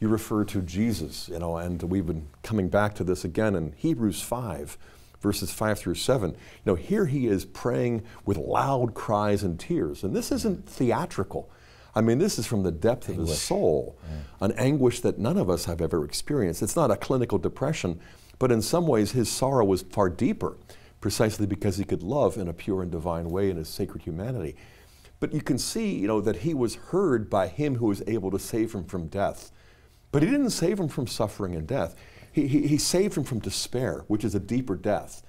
you refer to Jesus, you know, and we've been coming back to this again in Hebrews 5, verses 5 through 7. You know, here he is praying with loud cries and tears. And this isn't theatrical. I mean, this is from the depth anguish. of his soul, yeah. an anguish that none of us have ever experienced. It's not a clinical depression, but in some ways his sorrow was far deeper, precisely because he could love in a pure and divine way in his sacred humanity. But you can see, you know, that he was heard by him who was able to save him from death. But he didn't save him from suffering and death. He, he, he saved him from despair, which is a deeper death.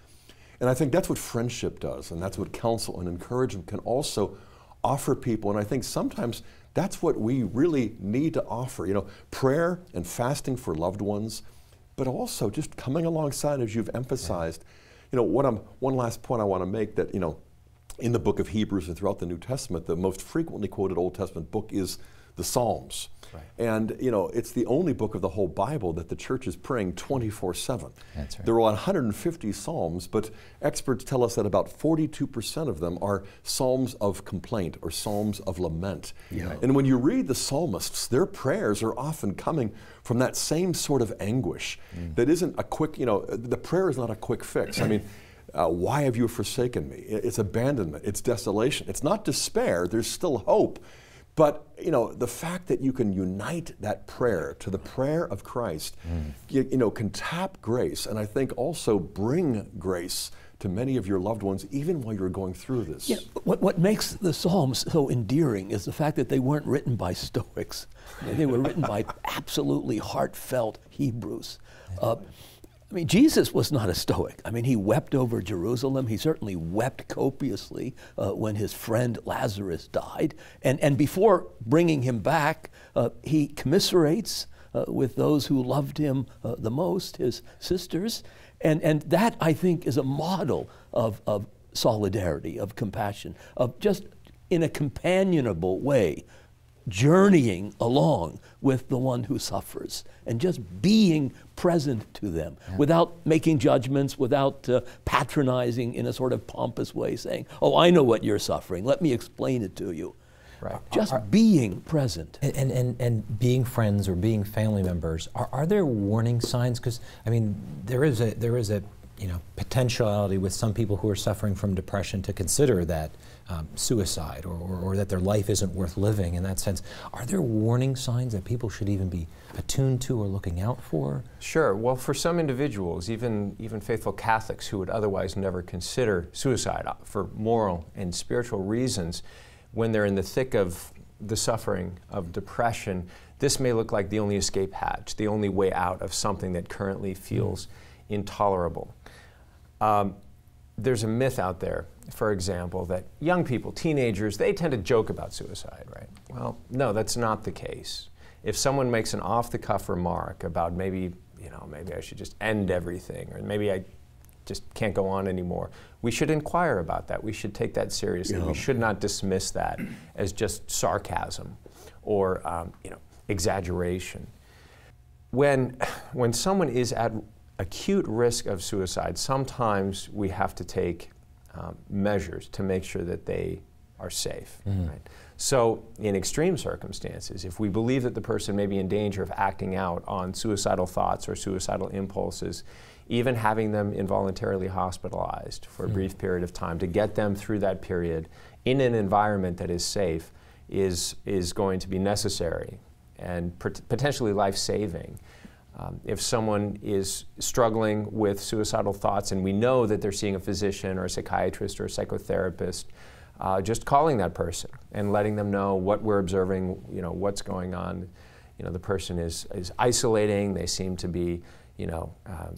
And I think that's what friendship does, and that's what counsel and encouragement can also offer people. And I think sometimes that's what we really need to offer. You know, prayer and fasting for loved ones, but also just coming alongside as you've emphasized. You know, what I'm, one last point I want to make that, you know, in the book of Hebrews and throughout the New Testament, the most frequently quoted Old Testament book is the Psalms. Right. And you know, it's the only book of the whole Bible that the church is praying 24/7. That's right. There are 150 psalms, but experts tell us that about 42% of them are psalms of complaint or psalms of lament. Yeah. And when you read the psalmists, their prayers are often coming from that same sort of anguish mm. that isn't a quick, you know, the prayer is not a quick fix. I mean, uh, why have you forsaken me? It's abandonment, it's desolation. It's not despair, there's still hope. But you know the fact that you can unite that prayer to the prayer of Christ, mm. you, you, know, can tap grace, and I think also bring grace to many of your loved ones, even while you're going through this. Yeah, what, what makes the Psalms so endearing is the fact that they weren't written by Stoics; they were written by absolutely heartfelt Hebrews. Uh, I mean, Jesus was not a Stoic. I mean, he wept over Jerusalem. He certainly wept copiously uh, when his friend Lazarus died. And, and before bringing him back, uh, he commiserates uh, with those who loved him uh, the most, his sisters. And, and that, I think, is a model of, of solidarity, of compassion, of just in a companionable way journeying along with the one who suffers and just being present to them yeah. without making judgments, without uh, patronizing in a sort of pompous way, saying, Oh, I know what you're suffering. Let me explain it to you. Right. Just are, being present. And, and, and being friends or being family members, are, are there warning signs? Because, I mean, there is a, there is a you know, potentiality with some people who are suffering from depression to consider that um, suicide or, or, or, that their life isn't worth living in that sense. Are there warning signs that people should even be attuned to or looking out for? Sure. Well, for some individuals, even, even faithful Catholics who would otherwise never consider suicide uh, for moral and spiritual reasons, when they're in the thick of the suffering of depression, this may look like the only escape hatch, the only way out of something that currently feels mm. intolerable. Um, there's a myth out there, for example, that young people, teenagers, they tend to joke about suicide, right? Well, no, that's not the case. If someone makes an off the cuff remark about maybe, you know, maybe I should just end everything, or maybe I just can't go on anymore, we should inquire about that. We should take that seriously. Yeah. We should not dismiss that as just sarcasm or, um, you know, exaggeration. When, when someone is at acute risk of suicide, sometimes we have to take um, measures to make sure that they are safe. Mm. Right? So, in extreme circumstances, if we believe that the person may be in danger of acting out on suicidal thoughts or suicidal impulses, even having them involuntarily hospitalized for a mm. brief period of time to get them through that period in an environment that is safe is, is going to be necessary and potentially life saving. Um, if someone is struggling with suicidal thoughts and we know that they're seeing a physician or a psychiatrist or a psychotherapist, uh, just calling that person and letting them know what we're observing, you know, what's going on. You know, the person is, is isolating, they seem to be, you know, um,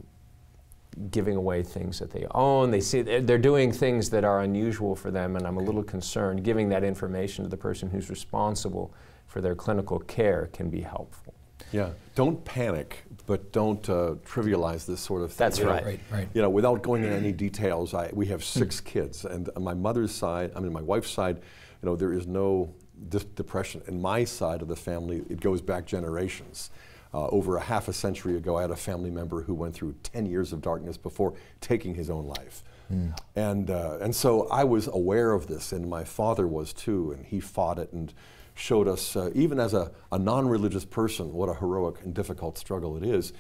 giving away things that they own. They see they're doing things that are unusual for them, and I'm a little concerned. Giving that information to the person who's responsible for their clinical care can be helpful. Yeah, don't panic, but don't uh, trivialize this sort of thing. That's you know, right. Right, right. You know, without going into any details, I, we have six kids, and on my mother's side, I mean, my wife's side, you know, there is no dis- depression. In my side of the family, it goes back generations. Uh, over a half a century ago, I had a family member who went through 10 years of darkness before taking his own life. And, uh, and so I was aware of this, and my father was too, and he fought it and showed us, uh, even as a, a non religious person, what a heroic and difficult struggle it is.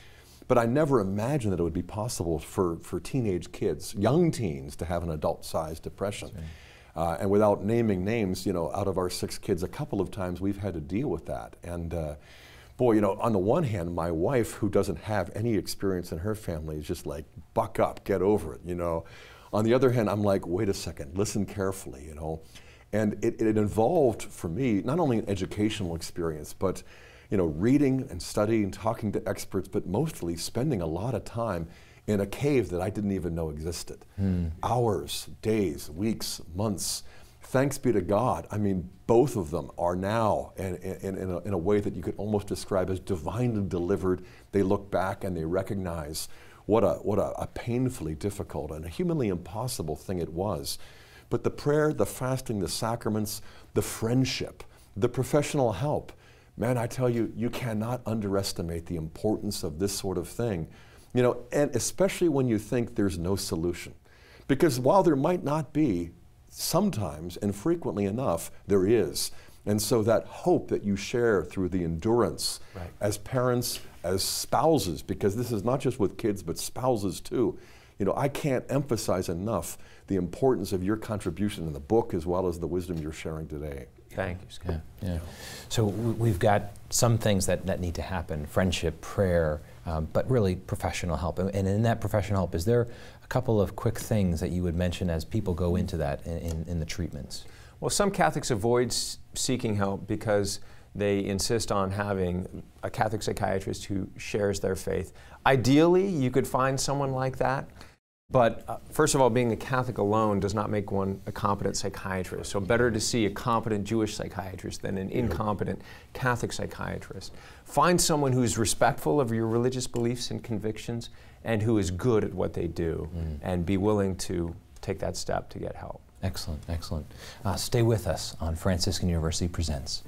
But I never imagined that it would be possible for, for teenage kids, young teens, to have an adult sized depression. Uh, and without naming names, you know, out of our six kids, a couple of times we've had to deal with that. And uh, boy, you know, on the one hand, my wife, who doesn't have any experience in her family, is just like, buck up, get over it, you know. On the other hand, I'm like, wait a second, listen carefully, you know. And it, it involved for me not only an educational experience, but you know, reading and studying, talking to experts, but mostly spending a lot of time in a cave that I didn't even know existed. Hmm. Hours, days, weeks, months. Thanks be to God. I mean, both of them are now in, in, in, a, in a way that you could almost describe as divinely delivered. They look back and they recognize what a, what a, a painfully difficult and a humanly impossible thing it was. But the prayer, the fasting, the sacraments, the friendship, the professional help, man, I tell you, you cannot underestimate the importance of this sort of thing. You know, and especially when you think there's no solution. Because while there might not be, sometimes and frequently enough, there is. And so that hope that you share through the endurance Right. as parents, as spouses, because this is not just with kids, but spouses too. You know, I can't emphasize enough the importance of your contribution in the book as well as the wisdom you're sharing today. Thank you, Scott. Yeah, yeah. So we've got some things that, that need to happen friendship, prayer, um, but really professional help. And, and in that professional help, is there a couple of quick things that you would mention as people go into that in, in, in the treatments? Well, some Catholics avoid seeking help because they insist on having a Catholic psychiatrist who shares their faith. Ideally, you could find someone like that. But uh, first of all, being a Catholic alone does not make one a competent psychiatrist. So, better to see a competent Jewish psychiatrist than an incompetent Catholic psychiatrist. Find someone who's respectful of your religious beliefs and convictions and who is good at what they do, and be willing to take that step to get help. Excellent, excellent. Uh, stay with us on Franciscan University Presents.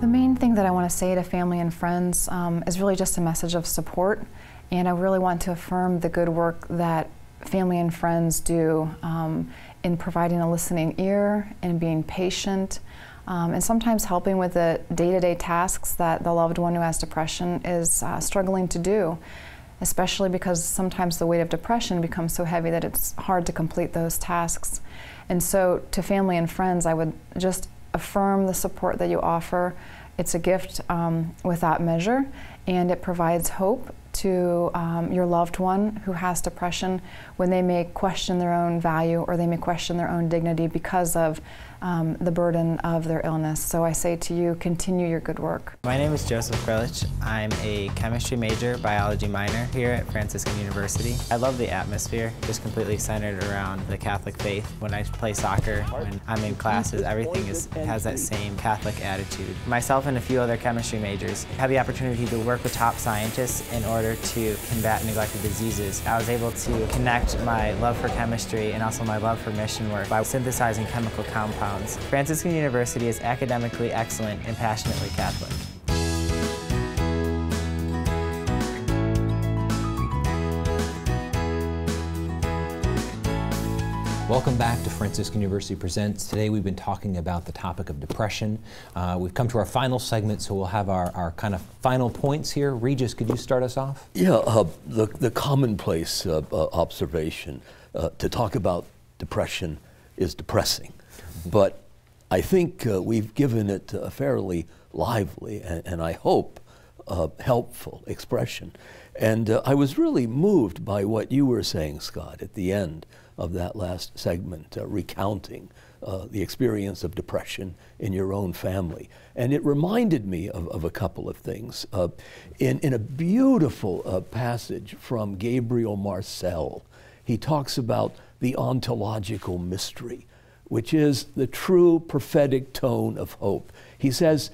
The main thing that I want to say to family and friends um, is really just a message of support, and I really want to affirm the good work that family and friends do um, in providing a listening ear and being patient, um, and sometimes helping with the day-to-day tasks that the loved one who has depression is uh, struggling to do. Especially because sometimes the weight of depression becomes so heavy that it's hard to complete those tasks. And so, to family and friends, I would just affirm the support that you offer. It's a gift um, without measure, and it provides hope to um, your loved one who has depression when they may question their own value or they may question their own dignity because of um, the burden of their illness. So I say to you, continue your good work. My name is Joseph Frelich. I'm a chemistry major, biology minor here at Franciscan University. I love the atmosphere, just completely centered around the Catholic faith. When I play soccer, when I'm in classes, everything is, has that same Catholic attitude. Myself and a few other chemistry majors had the opportunity to work with top scientists in order to combat neglected diseases. I was able to connect my love for chemistry and also my love for mission work by synthesizing chemical compounds. Franciscan University is academically excellent and passionately Catholic. Welcome back to Franciscan University Presents. Today we've been talking about the topic of depression. Uh, we've come to our final segment, so we'll have our, our kind of final points here. Regis, could you start us off? Yeah, uh, the, the commonplace uh, uh, observation uh, to talk about depression is depressing. But I think uh, we've given it a fairly lively and, and I hope uh, helpful expression. And uh, I was really moved by what you were saying, Scott, at the end of that last segment, uh, recounting uh, the experience of depression in your own family. And it reminded me of, of a couple of things. Uh, in, in a beautiful uh, passage from Gabriel Marcel, he talks about the ontological mystery, which is the true prophetic tone of hope. He says,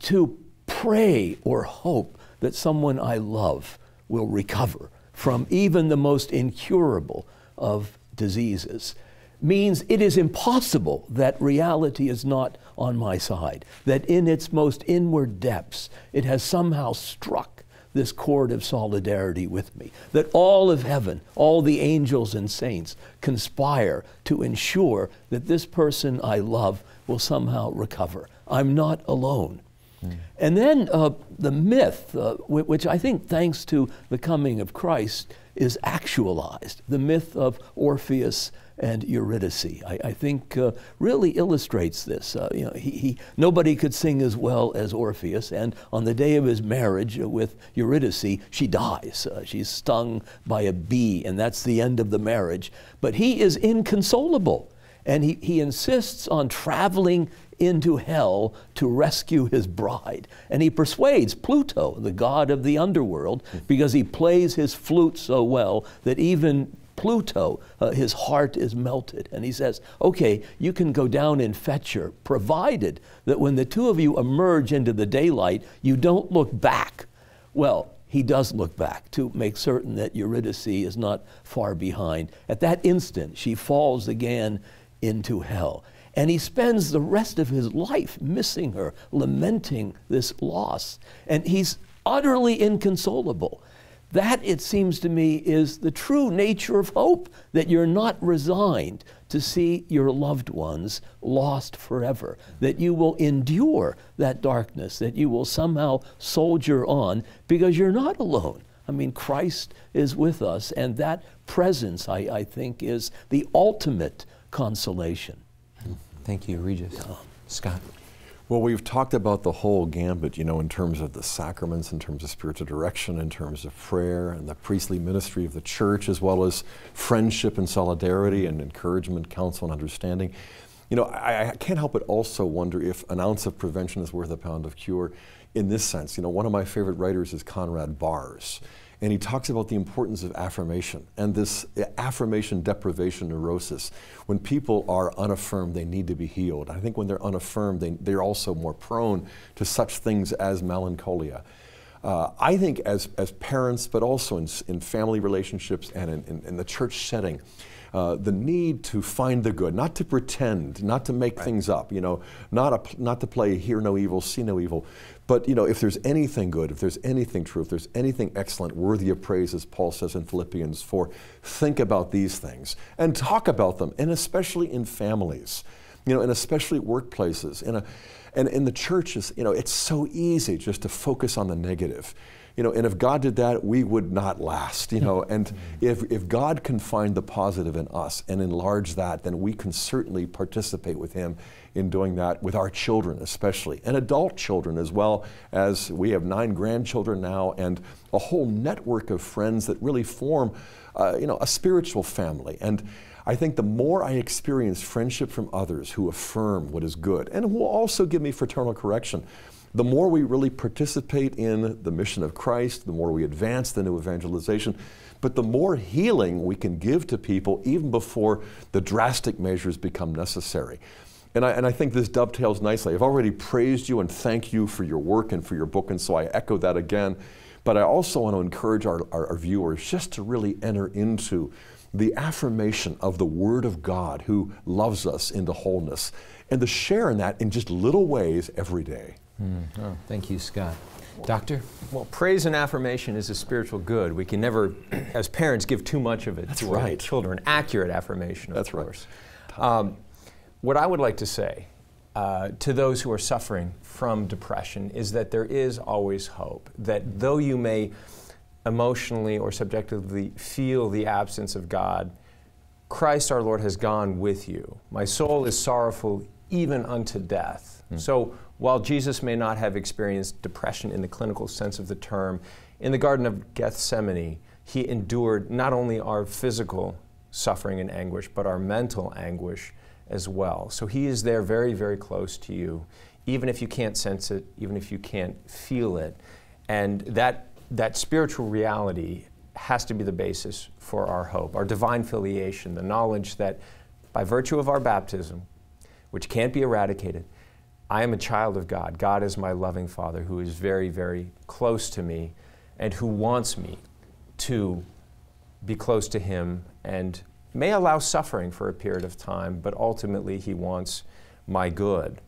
to pray or hope that someone I love will recover from even the most incurable of diseases means it is impossible that reality is not on my side, that in its most inward depths it has somehow struck this chord of solidarity with me, that all of heaven, all the angels and saints conspire to ensure that this person I love will somehow recover. I'm not alone. Mm. And then uh, the myth, uh, which I think, thanks to the coming of Christ, is actualized the myth of Orpheus and Eurydice. I, I think uh, really illustrates this. Uh, you know, he, he, nobody could sing as well as Orpheus, and on the day of his marriage with Eurydice, she dies. Uh, she's stung by a bee, and that's the end of the marriage. But he is inconsolable, and he, he insists on traveling into hell to rescue his bride. And he persuades Pluto, the god of the underworld, because he plays his flute so well that even Pluto, uh, his heart is melted. And he says, Okay, you can go down and fetch her, provided that when the two of you emerge into the daylight, you don't look back. Well, he does look back to make certain that Eurydice is not far behind. At that instant, she falls again into hell. And he spends the rest of his life missing her, lamenting this loss. And he's utterly inconsolable. That, it seems to me, is the true nature of hope that you're not resigned to see your loved ones lost forever, that you will endure that darkness, that you will somehow soldier on because you're not alone. I mean, Christ is with us, and that presence, I, I think, is the ultimate consolation. Thank you, Regis. Scott. Well, we've talked about the whole gambit, you know, in terms of the sacraments, in terms of spiritual direction, in terms of prayer and the priestly ministry of the church, as well as friendship and solidarity and encouragement, counsel, and understanding. You know, I, I can't help but also wonder if an ounce of prevention is worth a pound of cure in this sense. You know, one of my favorite writers is Conrad Baars and he talks about the importance of affirmation and this affirmation deprivation neurosis. When people are unaffirmed, they need to be healed. I think when they're unaffirmed, they, they're also more prone to such things as melancholia. Uh, I think as, as parents, but also in, in family relationships and in, in, in the church setting, uh, the need to find the good, not to pretend, not to make right. things up, you know, not, a, not to play hear no evil, see no evil, but you know, if there's anything good, if there's anything true, if there's anything excellent, worthy of praise, as Paul says in Philippians 4, think about these things and talk about them, and especially in families, you know, and especially workplaces. In a, and in the churches, you know, it's so easy just to focus on the negative you know, and if God did that, we would not last, you know. And if, if God can find the positive in us and enlarge that, then we can certainly participate with Him in doing that with our children, especially, and adult children as well, as we have nine grandchildren now and a whole network of friends that really form, uh, you know, a spiritual family. And I think the more I experience friendship from others who affirm what is good and who also give me fraternal correction, the more we really participate in the mission of Christ, the more we advance the new evangelization, but the more healing we can give to people even before the drastic measures become necessary. And I, and I think this dovetails nicely. I've already praised you and thank you for your work and for your book, and so I echo that again. But I also want to encourage our, our, our viewers just to really enter into the affirmation of the Word of God who loves us into wholeness and to share in that in just little ways every day. Mm. Oh, thank you, Scott. Doctor? Well, praise and affirmation is a spiritual good. We can never, as parents, give too much of it That's to right. our children. Accurate affirmation, of That's course. Right. Um, what I would like to say uh, to those who are suffering from depression is that there is always hope. That though you may emotionally or subjectively feel the absence of God, Christ our Lord has gone with you. My soul is sorrowful even unto death. So while Jesus may not have experienced depression in the clinical sense of the term, in the Garden of Gethsemane, he endured not only our physical suffering and anguish, but our mental anguish as well. So he is there very, very close to you, even if you can't sense it, even if you can't feel it. And that, that spiritual reality has to be the basis for our hope, our divine filiation, the knowledge that by virtue of our baptism, which can't be eradicated, I am a child of God. God is my loving Father who is very, very close to me and who wants me to be close to Him and may allow suffering for a period of time, but ultimately He wants my good.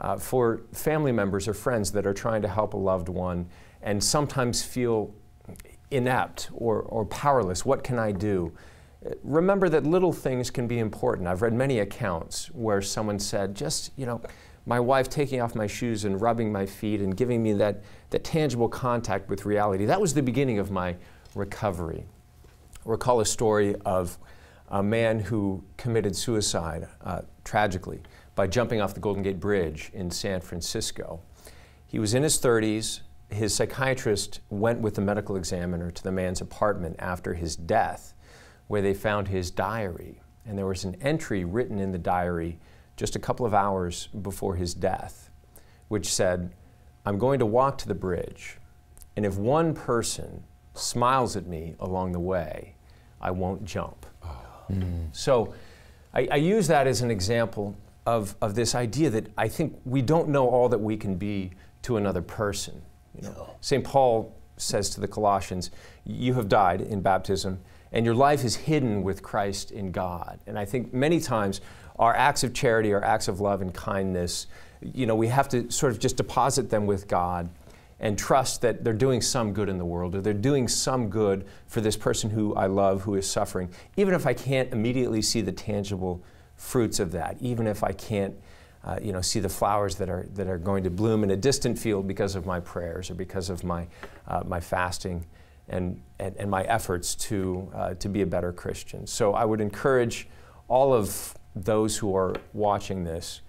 Uh, for family members or friends that are trying to help a loved one and sometimes feel inept or, or powerless, what can I do? Remember that little things can be important. I've read many accounts where someone said, just, you know, my wife taking off my shoes and rubbing my feet and giving me that, that tangible contact with reality. That was the beginning of my recovery. I recall a story of a man who committed suicide uh, tragically by jumping off the Golden Gate Bridge in San Francisco. He was in his 30s. His psychiatrist went with the medical examiner to the man's apartment after his death, where they found his diary. And there was an entry written in the diary just a couple of hours before his death, which said, I'm going to walk to the bridge, and if one person smiles at me along the way, I won't jump. Mm. So I, I, use that as an example of, of this idea that I think we don't know all that we can be to another person. You know? no. St. Paul says to the Colossians, You have died in baptism, and your life is hidden with Christ in God. And I think many times our acts of charity, our acts of love and kindness, you know, we have to sort of just deposit them with God and trust that they're doing some good in the world or they're doing some good for this person who I love who is suffering, even if I can't immediately see the tangible fruits of that, even if I can't. Uh, you know, see the flowers that are, that are going to bloom in a distant field because of my prayers or because of my, uh, my fasting and, and, and, my efforts to, uh, to be a better Christian. So I would encourage all of those who are watching this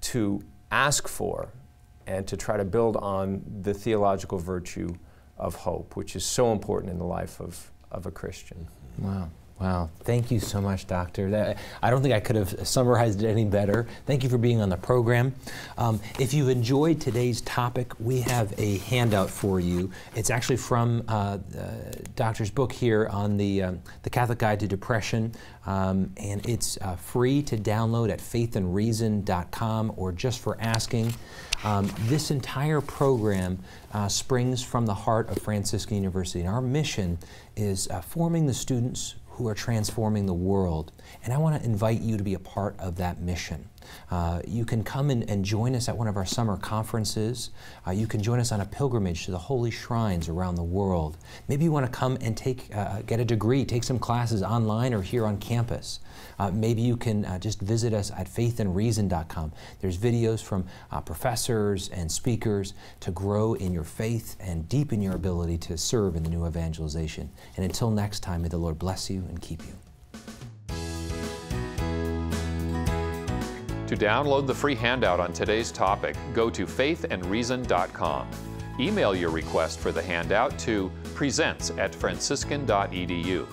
to ask for and to try to build on the theological virtue of hope, which is so important in the life of, of a Christian. Wow. Wow. Thank you so much, Doctor. That, I don't think I could have summarized it any better. Thank you for being on the program. Um, if you've enjoyed today's topic, we have a handout for you. It's actually from uh, Doctor's book here on the, um, the Catholic Guide to Depression, um, and it's uh, free to download at faithandreason.com or just for asking. Um, this entire program uh, springs from the heart of Franciscan University, and our mission is uh, forming the students who are transforming the world. And I want to invite you to be a part of that mission. Uh, you can come and, and, join us at one of our summer conferences. Uh, you can join us on a pilgrimage to the holy shrines around the world. Maybe you want to come and take, uh, get a degree, take some classes online or here on campus. Uh, maybe you can uh, just visit us at faithandreason.com. There's videos from uh, professors and speakers to grow in your faith and deepen your ability to serve in the new evangelization. And until next time, may the Lord bless you and keep you. To download the free handout on today's topic, go to faithandreason.com. Email your request for the handout to presents at franciscan.edu.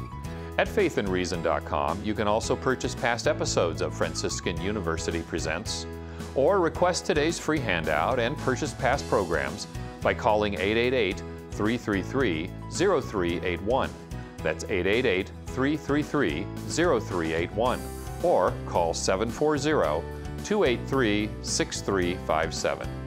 At faithandreason.com, you can also purchase past episodes of Franciscan University Presents, or request today's free handout and purchase past programs by calling 888 333 0381. That's 888 333 0381, or call 740 283 6357.